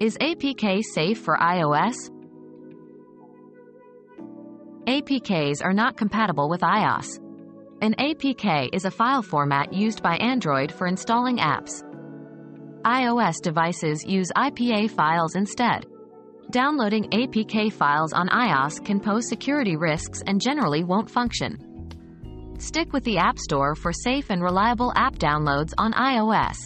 Is APK safe for iOS? APKs are not compatible with iOS. An APK is a file format used by Android for installing apps. iOS devices use IPA files instead. Downloading APK files on iOS can pose security risks and generally won't function. Stick with the App Store for safe and reliable app downloads on iOS.